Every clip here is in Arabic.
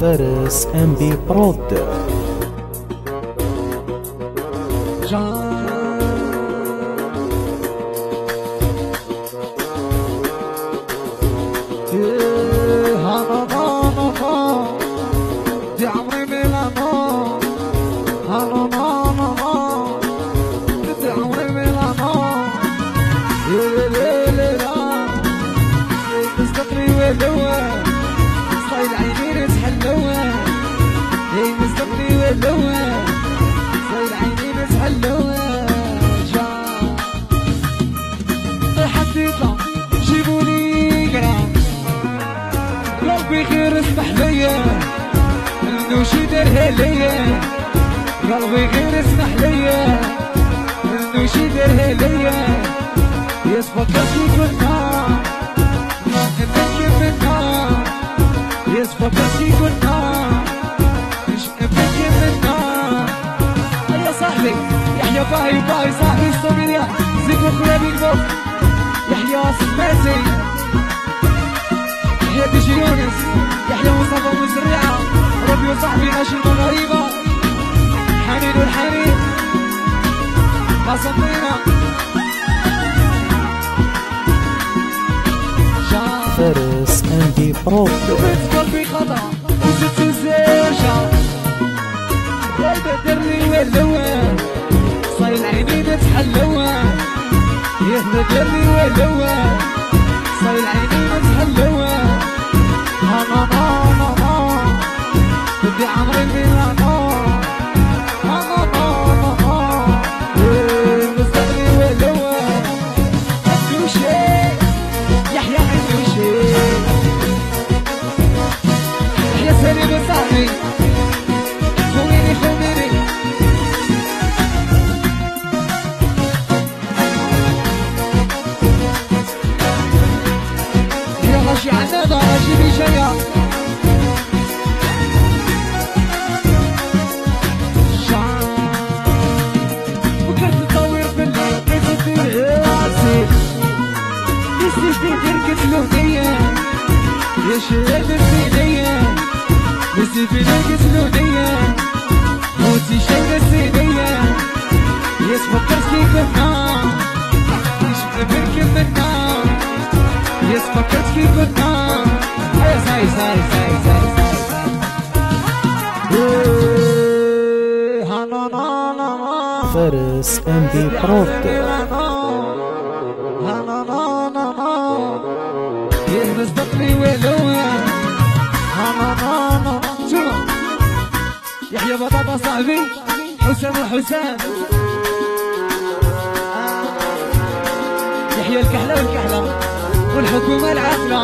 فارس ام بي برود يحيى باي باي صاحبي الصومالية زيد وخويا بيكبر يحيى سماسي يحيى بيجي يونس يحيى مصطفى مزرعة ربي وصاحبي ماشي المغاربة حنين والحنين قصدنا فارس بي برود بنت قلبي خطا وزدت الزوجة عيني نتحلوان يهبدر لي ولوان صايل عيني أنا أنا بدي عمري شباب السيدية نسي في لقيت لهدية موتي شايلة السيدية يسفكر كيف كنا يشبه كيف كنا يسفكر كيف كنا هيا ساي ساي ساي ساي فارس ام بي برود يصدقني ولوان يحيى بطاطا صاحبي حسام وحسام يحيى الكحلة والكحلة والحكومة العاقلة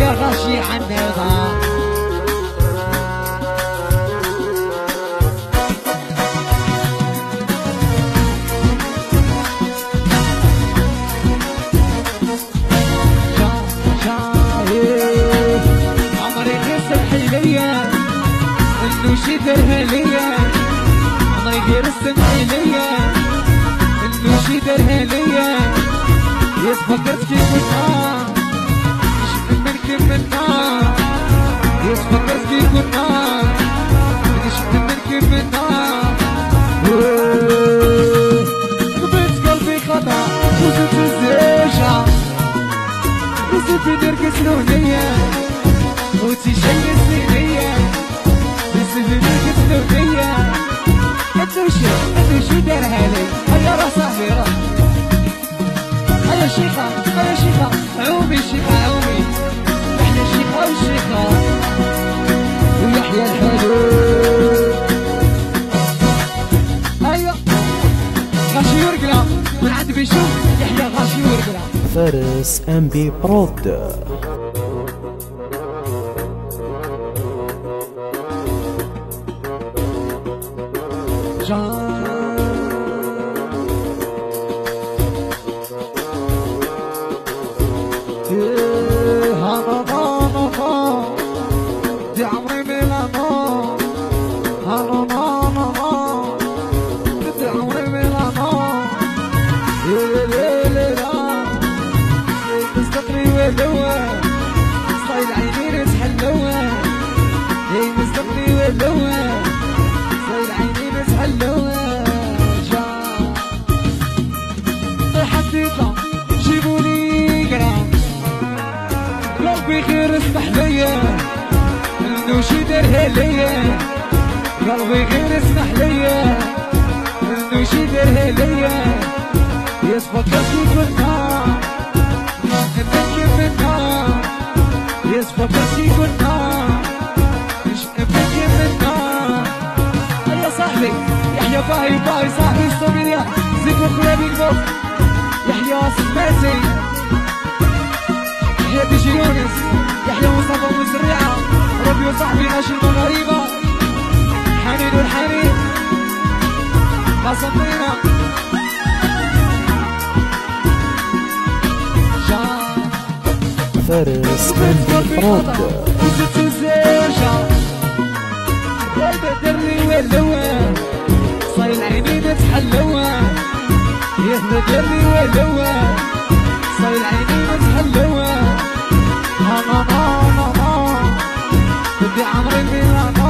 يحيى غاشي عنيضة عمري غير حيليا إنه شي درها ليا عمري غير ليا إنه شي درها ليا يس فكرت كيف كنا مش من كيف كنا يس فكرت كيف كنا مش من كيف كنا قبلت قلبي خطأ وزدت الزيشة وزدت نرقص لونية موتي شي السينية نسيت نرقص لونية أنتو شو أنتو شو دارها لي. هيا روح صاحبي روح هيا شيخة هيا شيخة. غاشي من عند بيشوف يحيى غاشي فارس أم بي برود. اسمح ليا انه دارها ليا يصفى كاسي كنا نبكي منا يصفى كاسي كنا مش نبكي منا يا صاحبي يحيى باهي باهي صاحبي الصومالية زيد وخلابي البوك يحيى سماسي يحيى يونس. يحيى مصطفى مزرعة ربي وصاحبي ناشي المغاربة ما صمينا جان فارس أمبي برود وزدت الزوجة والدة درني واللوان صايل عيني نتحلوان يهدى درني واللوان صايل عيني نتحلوان ها نا نا بدي عمري بلا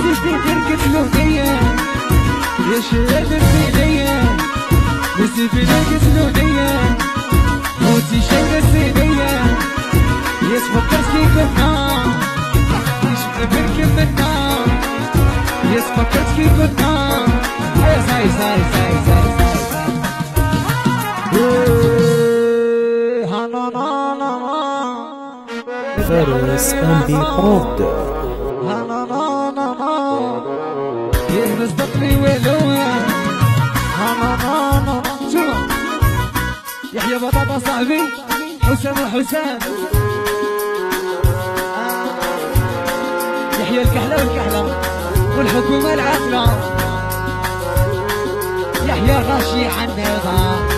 نسيت تركت لونية يا شباب السيدية نسي في لك سلونية موتي شيء السيدية يسفكر كي كنا يشبه بك منا يسفكر كي كنا هيا ساي ساي ساي ساي ساي إيه، ها نا نا نا نا نا نا نا شوف يحيى بطاطا صاحبي. حسام وحسام آه. يحيى الكحلة والكحلة. والحكومة العاقلة. يحيى غاشي شا-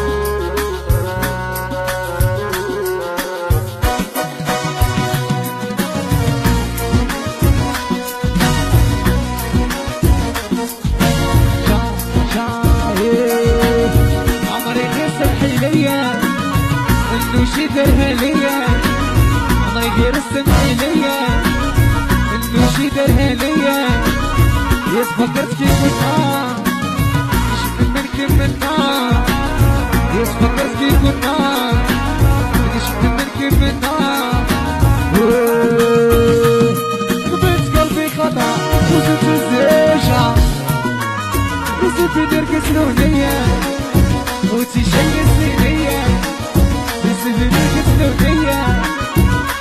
يتفكرت كيف كنا مش من كمنا يتفكرت كيف كنا مش من كمنا قبلت قلبي خطا وزدت الزوجة نسيت درك سلونية وتي شي السنية نسيت درك سلونية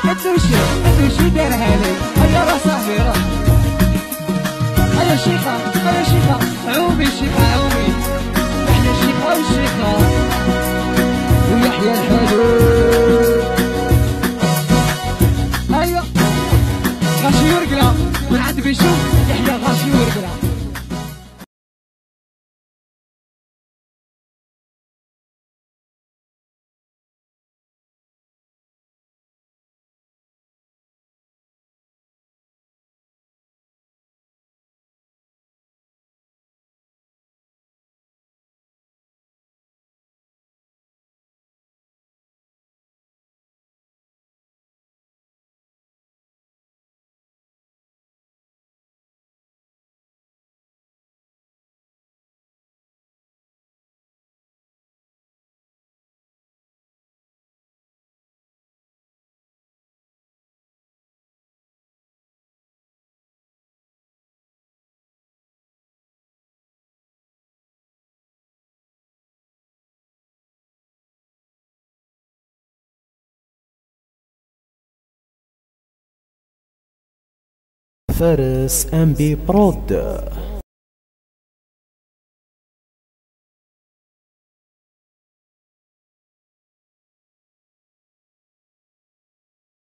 الدوشي الدوشي دارها لي هيا راه صاحبي راه هيا شيخة هيا شيخة عومي شيخة عومي إحنا شيخة وشيخة ويحيى الحلو فارس أمبي برود